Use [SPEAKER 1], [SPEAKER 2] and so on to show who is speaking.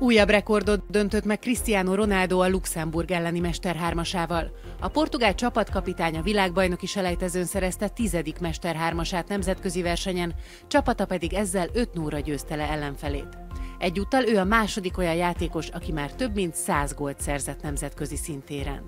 [SPEAKER 1] Újabb rekordot döntött meg Cristiano Ronaldo a Luxemburg elleni mesterhármasával. A portugál csapatkapitány a világbajnoki selejtezőn szerezte tizedik mesterhármasát nemzetközi versenyen, csapata pedig ezzel 5 0 győzte le ellenfelét. Egyúttal ő a második olyan játékos, aki már több mint 100 gólt szerzett nemzetközi szintéren.